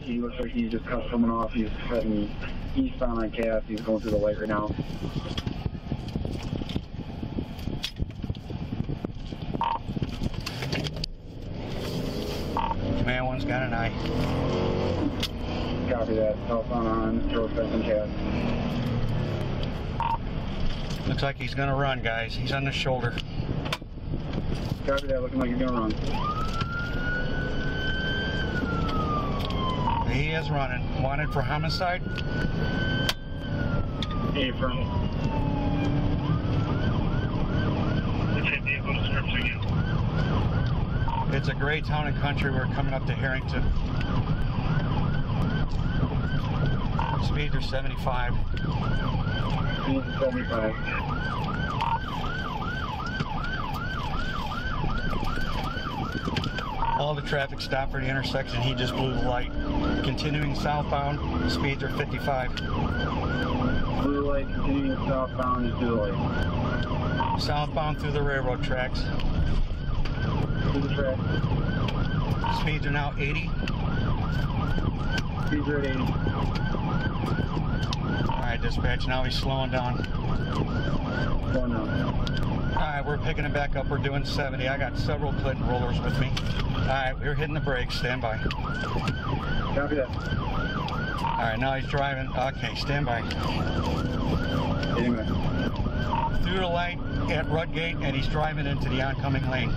He looks like he's just cut someone off. He's heading eastbound on Cass. He's going through the light right now. Man, one's got an eye. Copy that. Southbound on Northwest and Cass. Looks like he's gonna run, guys. He's on the shoulder. Copy that. Looking like you're gonna run. He is running. Wanted for homicide. Affirm. Which vehicle description? It's a great town and country. We're coming up to Harrington. Speeds are 75. 75. All the traffic stopped for the intersection. He just blew the light. Continuing southbound, speeds are 55. Blue light continuing southbound is through the light. Southbound through the railroad tracks. Through the. Speeds are now 80. Speeds are at 80. All right, dispatch. Now he's slowing down. Going down. All right, we're picking it back up. We're doing 70. I got several Clinton rollers with me. All right, we're hitting the brakes. Stand by. Copy that. All right, now he's driving. Okay, stand by. Back. Through the light at Rudgate, and he's driving into the oncoming lane.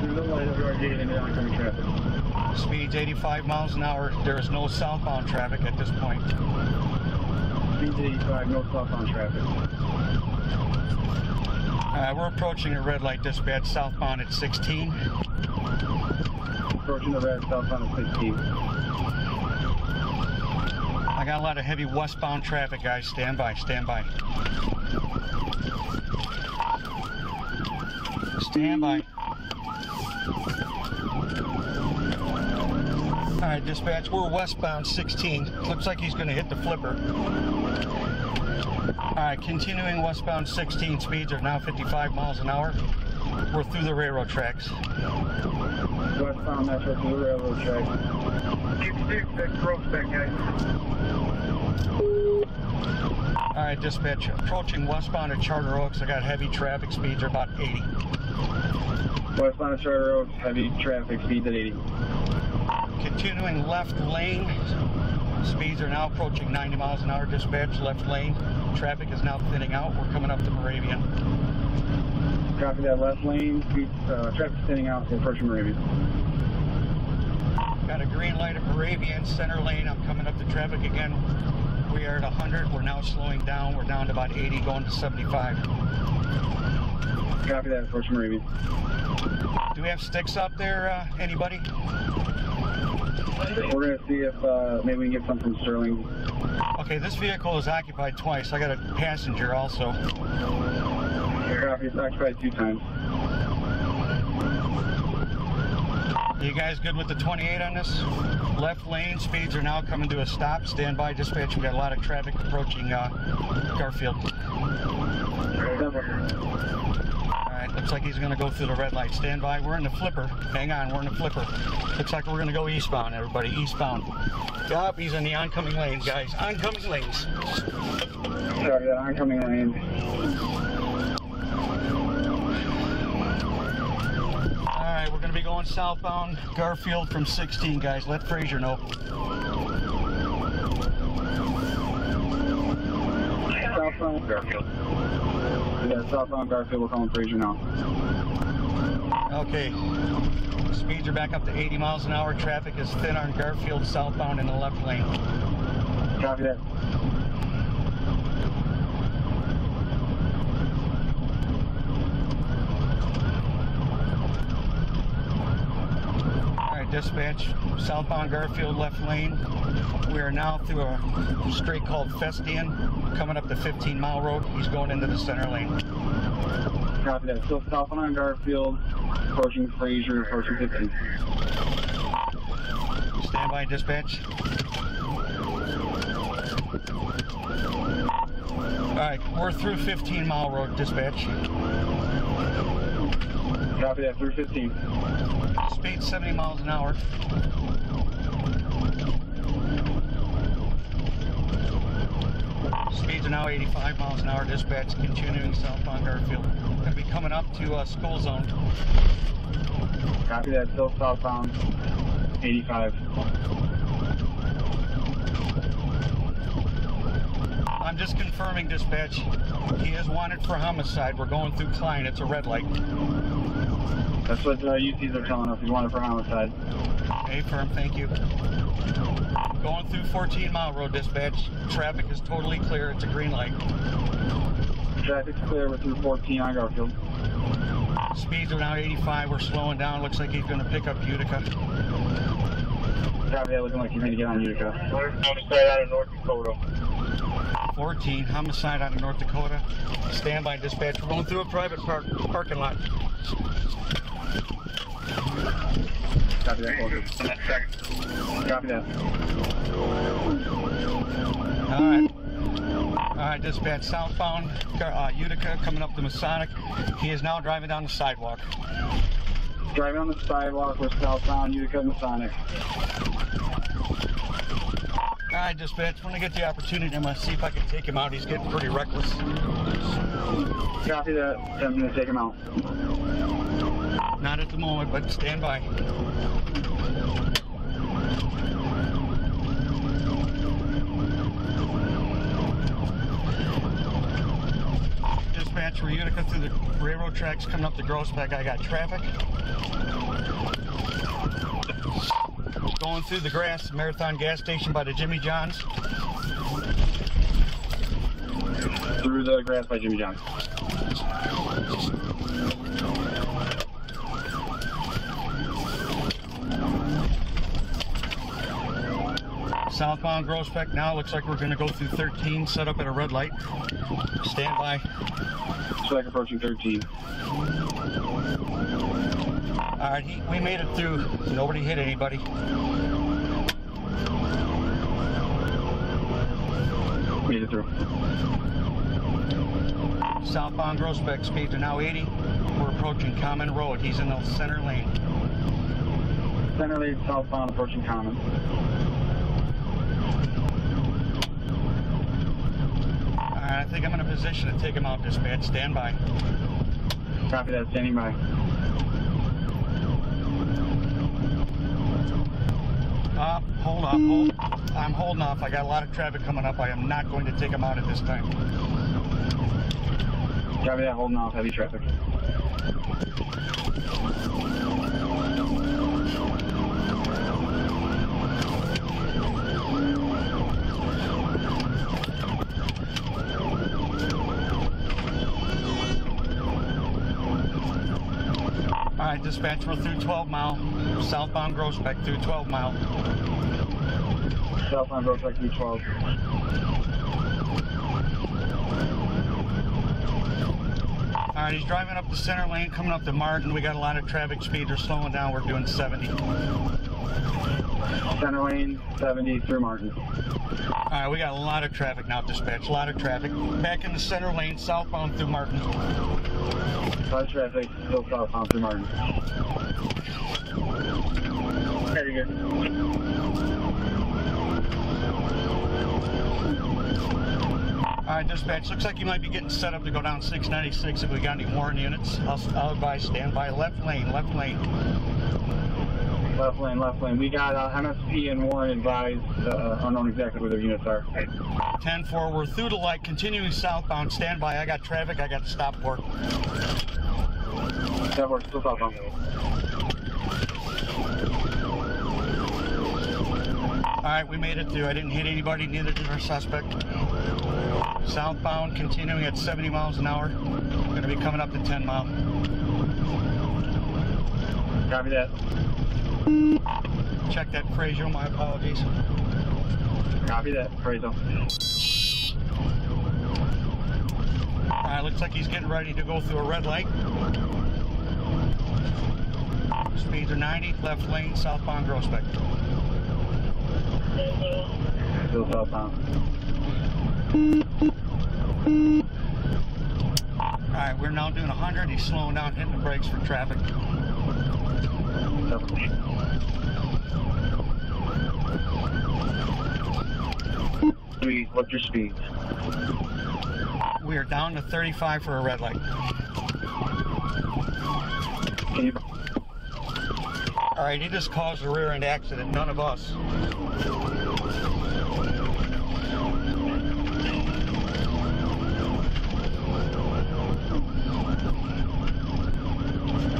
Through the light of our gate into oncoming traffic. Speeds 85 miles an hour. There is no southbound traffic at this point. Speeds 85, no southbound traffic. Uh, we're approaching a red light dispatch southbound at 16. Approaching the red southbound at 16. I got a lot of heavy westbound traffic, guys. Stand by, stand by. Stand by. All right, dispatch, we're westbound 16. Looks like he's gonna hit the flipper. All right, continuing westbound 16, speeds are now 55 miles an hour. We're through the railroad tracks. Westbound metro through the railroad track. Keep six, that cross. All right, dispatch, approaching westbound at Charter Oaks. I got heavy traffic, speeds are about 80. Westbound of Charter Oaks, heavy traffic, speeds at 80. Continuing left lane, speeds are now approaching 90 miles an hour. Dispatch, left lane. Traffic is now thinning out. We're coming up to Moravian. Copy that left lane, speed, uh, traffic thinning out, we're approaching Moravian. Got a green light at Moravian, center lane. I'm coming up to traffic again. We are at 100. We're now slowing down. We're down to about 80, going to 75. Copy that, approaching Moravian. Do we have sticks up there, uh, anybody? We're gonna see if, uh, maybe we can get some from Sterling. Okay, this vehicle is occupied twice. I got a passenger also. Copy, it's occupied two times. You guys good with the 28 on this? Left lane speeds are now coming to a stop. Stand by, dispatch. We got a lot of traffic approaching uh, Garfield. All right, looks like he's going to go through the red light. Stand by. We're in the flipper. Hang on, we're in the flipper. Looks like we're going to go eastbound, everybody. Eastbound. Yup, he's in the oncoming lanes, guys. Oncoming lanes. Sorry, that oncoming lane. All right, we're going to be going southbound Garfield from 16, guys. Let Fraser know. Southbound Garfield. Yeah, southbound Garfield, we're calling Fraser now. Okay. Speeds are back up to 80 miles an hour. Traffic is thin on Garfield southbound in the left lane. Copy that. All right, dispatch. Southbound Garfield left lane. We are now through a street called Festian, coming up the 15 mile road. He's going into the center lane. Copy that. Still southbound on Garfield, approaching Fraser, approaching 15. Stand by, dispatch. All right, we're through 15 mile road, dispatch. Copy that, through 15 speed 70 miles an hour. Speeds are now 85 miles an hour. Dispatch continuing southbound Garfield. Going to be coming up to uh, school zone. Copy that. Still southbound 85. I'm just confirming dispatch. He is wanted for homicide. We're going through Klein. It's a red light. That's what uh, UCs are telling us. He's wanted for homicide. A firm, thank you. Going through 14 mile road dispatch. Traffic is totally clear. It's a green light. Traffic's clear. We're through 14 on Garfield. Speeds are now 85. We're slowing down. Looks like he's going to pick up Utica. Copy that. Looking like he's going to get on Utica. We're coming Homicide out of North Dakota. 14, homicide out of North Dakota. Standby dispatch. We're going through a private park, parking lot. Copy that. Copy that. All right. All right, dispatch southbound uh, Utica coming up the Masonic. He is now driving down the sidewalk. Driving on the sidewalk. We're southbound Utica Masonic. All right, dispatch. When I get the opportunity, I'm going to see if I can take him out. He's getting pretty reckless. Copy that. I'm going to take him out. Not at the moment, but stand by. Dispatch for Utica through the railroad tracks coming up the Groesbeck. I got traffic. Going through the grass, Marathon gas station by the Jimmy John's. Through the grass by Jimmy John's. Southbound Groesbeck now looks like we're going to go through 13, set up at a red light. Stand by. Strike approaching 13. All right, he, we made it through. Nobody hit anybody. Made it through. Southbound Groesbeck speeds are now 80. We're approaching Common Road. He's in the center lane. Center lane, southbound approaching Common. All right, I think I'm in a position to take him out. Dispatch, stand by. Copy that. Standing by. Uh, hold up, hold. I'm holding off. I got a lot of traffic coming up. I am not going to take him out at this time. Copy that. Holding off heavy traffic. All right, dispatch, we're through 12 mile. Southbound Groesbeck through 12 mile. Southbound Groesbeck through 12. All right, he's driving up the center lane, coming up to Martin. We got a lot of traffic speed. They're slowing down. We're doing 70. Center lane 70 through Martin. All right, we got a lot of traffic now, dispatch. A lot of traffic. Back in the center lane, southbound through Martin. Lot of traffic. Still southbound through Martin. Very good. All right, dispatch. Looks like you might be getting set up to go down 696 if we got any Warren units. I'll, I'll advise standby. left lane, left lane. Left lane, left lane. We got uh, MSP and Warren advised, uh, unknown exactly where their units are. 10 4. We're through the light, continuing southbound. Standby. I got traffic. I got to stop work. That works. Still southbound. All right, we made it through. I didn't hit anybody, neither did our suspect. Southbound, continuing at 70 miles an hour. We're Going to be coming up to 10 mile. Copy that. Check that Fraser. My apologies. Copy that. Appraisal. All right, looks like he's getting ready to go through a red light. Speeds are 90, left lane, southbound Groesbeck. Still southbound. All right, we're now doing 100. He's slowing down, hitting the brakes for traffic. Three, what's your speed? We are down to 35 for a red light. Can you? All right, he just caused a rear end accident, none of us.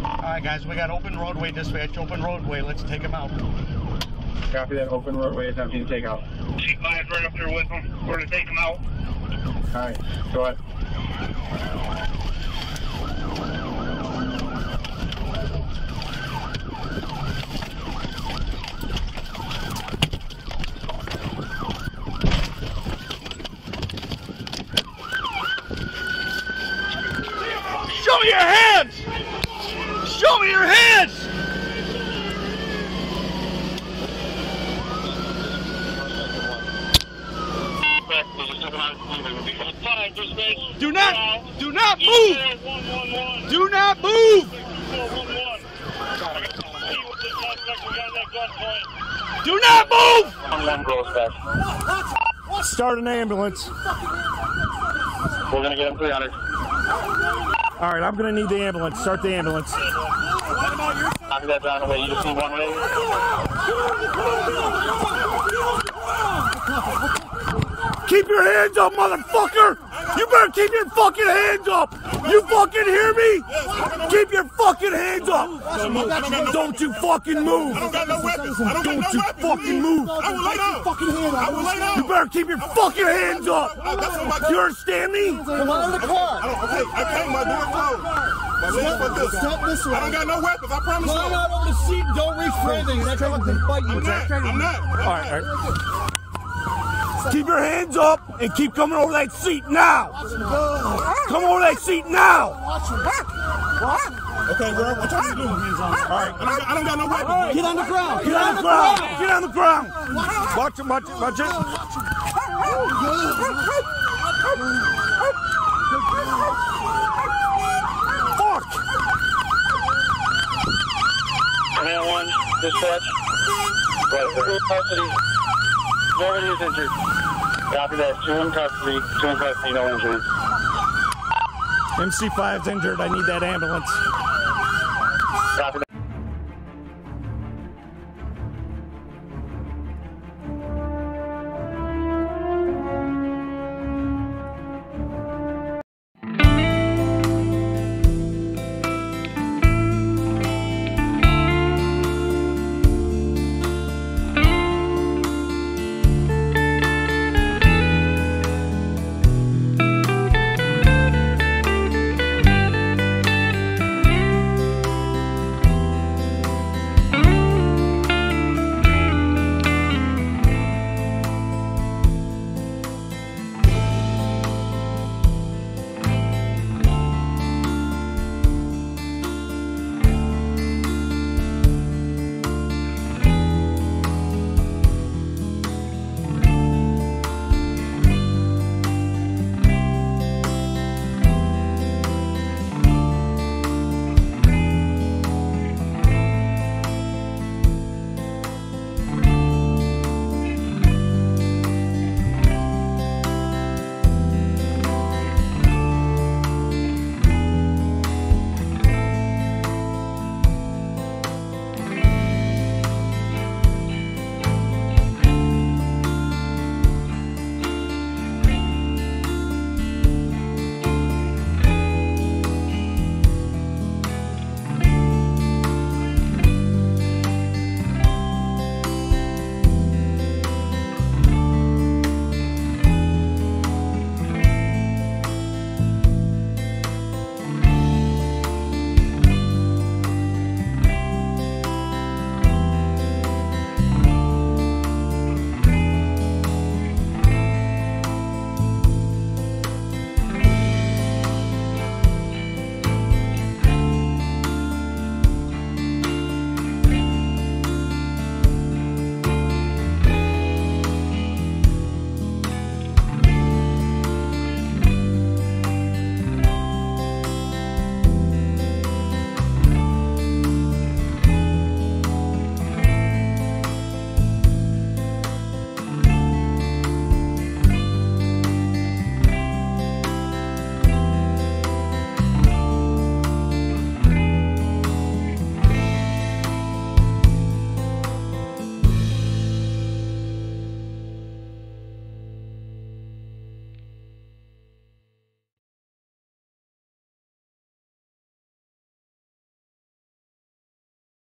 All right, guys, we got open roadway dispatch, open roadway. Let's take him out. Copy that. Open roadway is empty to take out. Chief Five's right up there with him. We're gonna take him out. All right. Go ahead. Show me your hands! Show me your hands! We just took him out of Cleveland. Five, dispatch. Do not, move! Do not move! Four, one, one. He was the suspect. We got that gunpoint. Do not move! One, one, goes back. Start an ambulance. We're gonna get him 300. All right, I'm gonna need the ambulance. Start the ambulance. Knock that down the. You just need one way. Keep your hands up, motherfucker! You better keep your fucking hands up! You fucking hear me? Keep your fucking hands up! Don't you fucking move! Don't got no weapons. I don't got Don't no you fucking move! I will lay down. fucking hand I will lay You better keep your fucking hands up! That's what my You understand me? Come out of the car. I don't, okay, I can't. My door closed. My this. Step this way. I don't got no weapons. I promise you. Climb out over the seat don't reach for anything. That guy can fight you. I'm not. I'm not. All right, all right. Keep your hands up and keep coming over that seat now! Come over that seat now! Okay, bro. What you do? All right. I don't, got, I don't got no weapons. Get on the ground. Get on the ground! Get on the ground! Watch it, watch it, watch it! Fuck! Command one, dispatch. Right, full custody. Nobody is injured. Copy that. Two in custody. Two in custody. No injuries. MC5's injured. I need that ambulance. Copy that.